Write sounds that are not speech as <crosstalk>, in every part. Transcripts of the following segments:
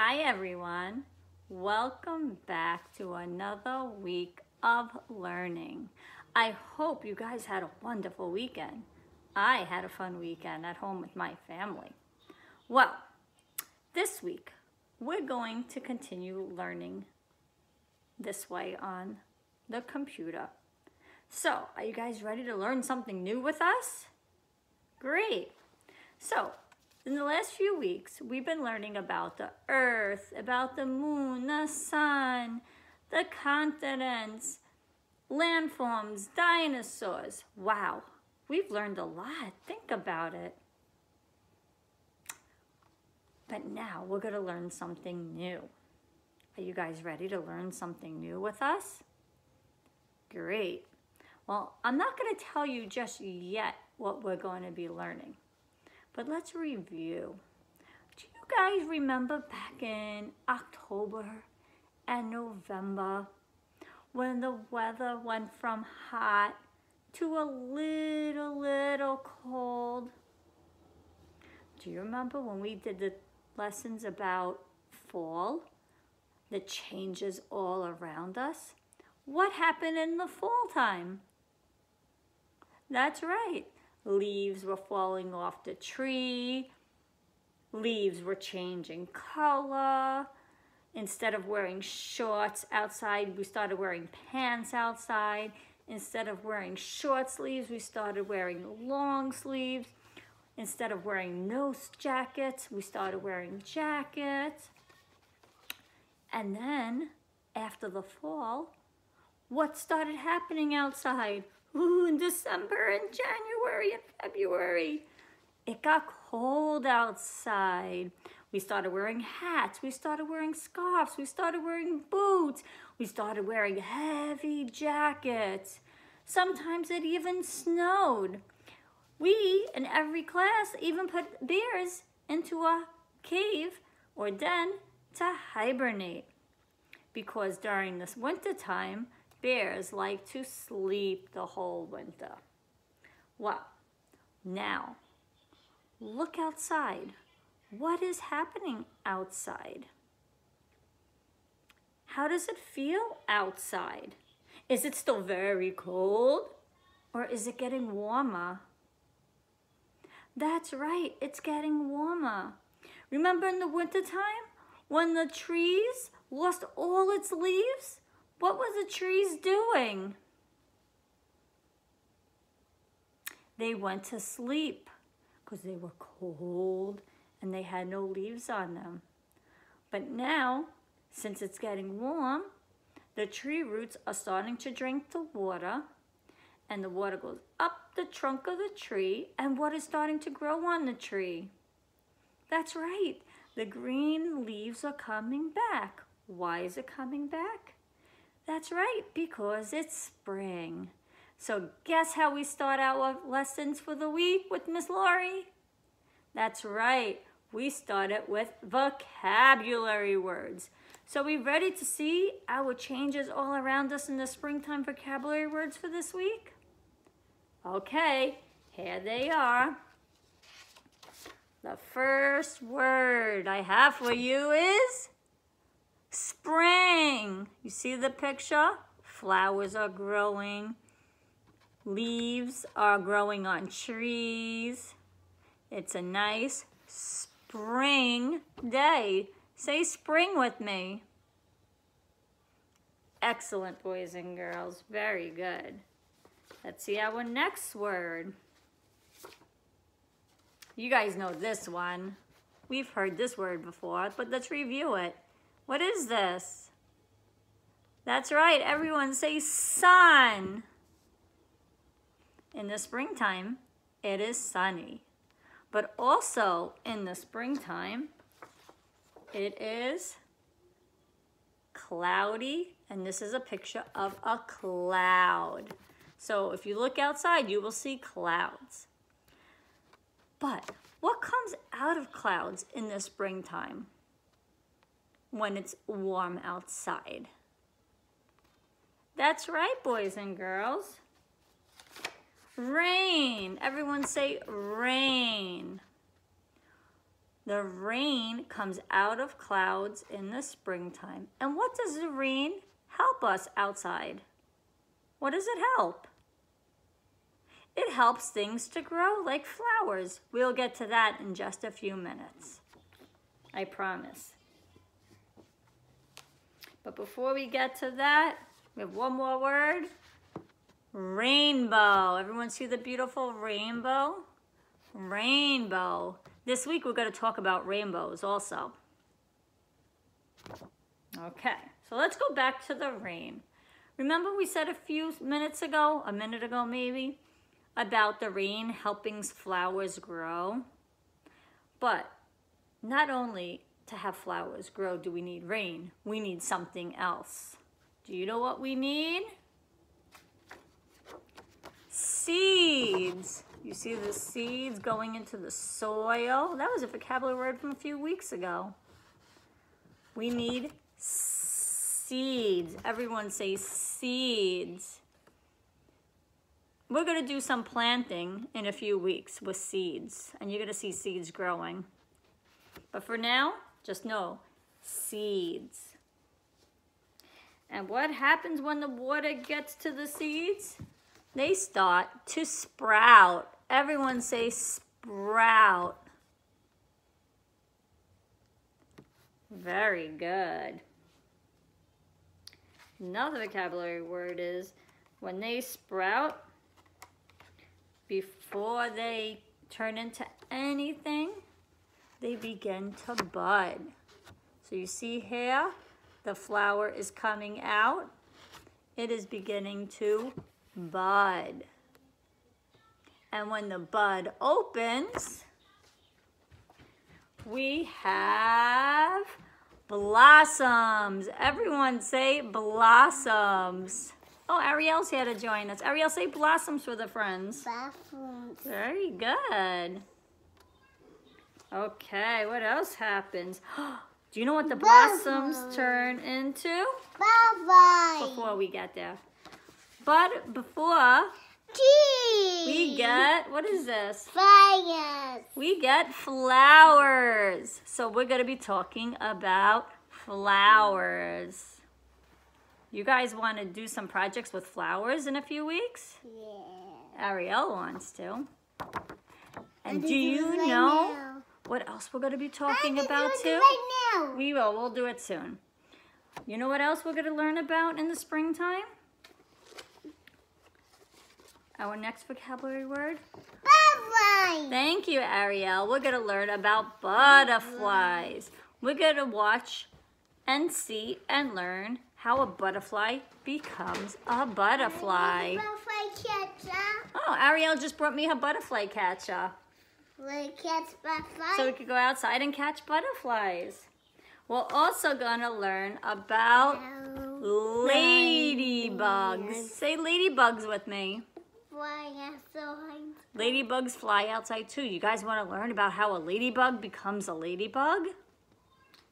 Hi everyone. Welcome back to another week of learning. I hope you guys had a wonderful weekend. I had a fun weekend at home with my family. Well, this week we're going to continue learning this way on the computer. So, are you guys ready to learn something new with us? Great. So, in the last few weeks, we've been learning about the earth, about the moon, the sun, the continents, landforms, dinosaurs. Wow, we've learned a lot. Think about it. But now we're going to learn something new. Are you guys ready to learn something new with us? Great. Well, I'm not going to tell you just yet what we're going to be learning, but let's review. Do you guys remember back in October and November when the weather went from hot to a little, little cold? Do you remember when we did the lessons about fall? The changes all around us? What happened in the fall time? That's right. Leaves were falling off the tree. Leaves were changing color. Instead of wearing shorts outside, we started wearing pants outside. Instead of wearing short sleeves, we started wearing long sleeves. Instead of wearing no jackets, we started wearing jackets. And then, after the fall, what started happening outside? Ooh, in December and January and February. It got cold outside. We started wearing hats. We started wearing scarves. We started wearing boots. We started wearing heavy jackets. Sometimes it even snowed. We, in every class, even put bears into a cave or den to hibernate. Because during this winter time, bears like to sleep the whole winter. Well, now, look outside. What is happening outside? How does it feel outside? Is it still very cold? Or is it getting warmer? That's right, it's getting warmer. Remember in the wintertime when the trees lost all its leaves? What was the trees doing? They went to sleep because they were cold and they had no leaves on them. But now, since it's getting warm, the tree roots are starting to drink the water and the water goes up the trunk of the tree and what is starting to grow on the tree? That's right, the green leaves are coming back. Why is it coming back? That's right, because it's spring. So guess how we start our lessons for the week with Miss Laurie? That's right, we start it with vocabulary words. So we ready to see our changes all around us in the springtime vocabulary words for this week? Okay, here they are. The first word I have for you is Spring. You see the picture? Flowers are growing. Leaves are growing on trees. It's a nice spring day. Say spring with me. Excellent, boys and girls. Very good. Let's see our next word. You guys know this one. We've heard this word before, but let's review it. What is this? That's right, everyone say sun. In the springtime, it is sunny. But also in the springtime, it is cloudy, and this is a picture of a cloud. So if you look outside, you will see clouds. But what comes out of clouds in the springtime? When it's warm outside. That's right, boys and girls. Rain. Everyone say rain. The rain comes out of clouds in the springtime. And what does the rain help us outside? What does it help? It helps things to grow like flowers. We'll get to that in just a few minutes. I promise. But before we get to that, we have one more word. Rainbow. Everyone see the beautiful rainbow? Rainbow. This week we're going to talk about rainbows also. Okay, so let's go back to the rain. Remember we said a few minutes ago, a minute ago maybe, about the rain helping flowers grow? But not only to have flowers grow do we need rain, we need something else. Do you know what we need? Seeds. You see the seeds going into the soil? That was a vocabulary word from a few weeks ago. We need seeds. Everyone say seeds. We're going to do some planting in a few weeks with seeds, and you're going to see seeds growing. But for now, just know, seeds. And what happens when the water gets to the seeds? They start to sprout. Everyone say sprout. Very good. Another vocabulary word is when they sprout, before they turn into anything, they begin to bud. So you see here, the flower is coming out. It is beginning to bud. And when the bud opens, we have blossoms. Everyone say blossoms. Oh, Ariel's here to join us. Ariel, say blossoms for the friends. Blossoms. Very good. Okay, what else happens? <gasps> Do you know what the blossoms Blossoms. turn into? Before we get there. But before Cheese. we get, what is this? Flowers. We get flowers. So we're going to be talking about flowers. You guys want to do some projects with flowers in a few weeks? Yeah. Ariel wants to. And I do you know now. What else we're going to be talking about too? right. We will. We'll do it soon. You know what else we're going to learn about in the springtime? Our next vocabulary word? Bye-bye. Thank you, Ariel. We're going to learn about butterflies. We're going to watch and see and learn how a butterfly becomes a butterfly. Butterfly catcher. Oh, Ariel just brought me her butterfly catcher. Catch butterfly. So we could go outside and catch butterflies. We're also going to learn about ladybugs. Say ladybugs with me. Fly so high. Ladybugs fly outside too. You guys want to learn about how a ladybug becomes a ladybug?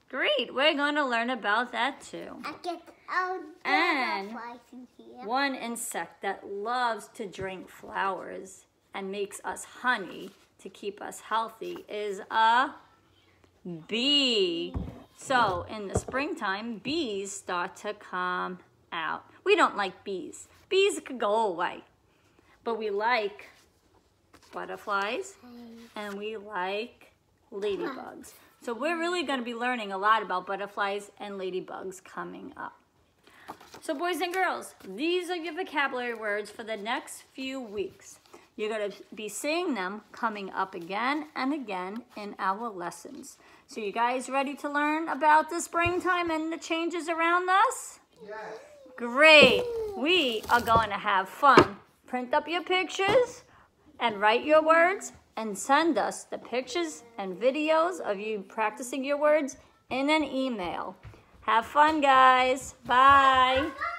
Great, we're going to learn about that too. I get all And- here. One insect that loves to drink flowers and makes us honey to keep us healthy is a bee. So in the springtime, bees start to come out. We don't like bees. Bees could go away. But we like butterflies and we like ladybugs. So we're really going to be learning a lot about butterflies and ladybugs coming up. So boys and girls, these are your vocabulary words for the next few weeks. You're going to be seeing them coming up again and again in our lessons. So you guys ready to learn about the springtime and the changes around us? Yes. Great. We are going to have fun. Print up your pictures and write your words and send us the pictures and videos of you practicing your words in an email. Have fun, guys. Bye. Bye.